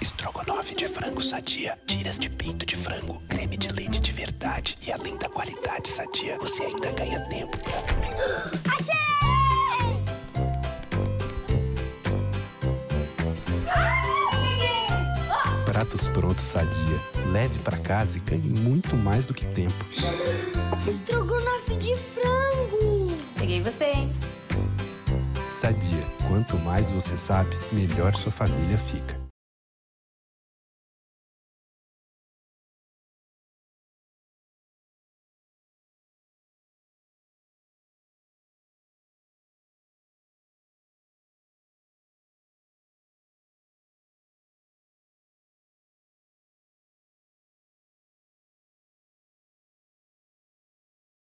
Estrogonofe de frango sadia, tiras de peito de frango, creme de leite de verdade e além da qualidade sadia, você ainda ganha tempo pra... Pratos prontos sadia. Leve para casa e ganhe muito mais do que tempo. Estrogonofe de frango! Peguei você, hein? Sadia. Quanto mais você sabe, melhor sua família fica.